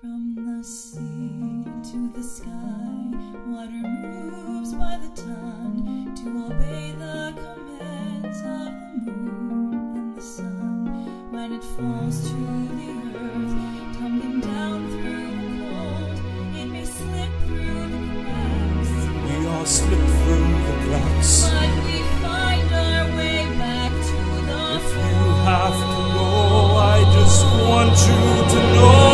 From the sea to the sky, water moves by the ton to obey the commands of the moon and the sun. When it falls to the earth, tumbling down through the cold, it may slip through the cracks. We all slip through the cracks. But we find our way back to the If you have to go, I just want you to know.